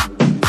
Bye.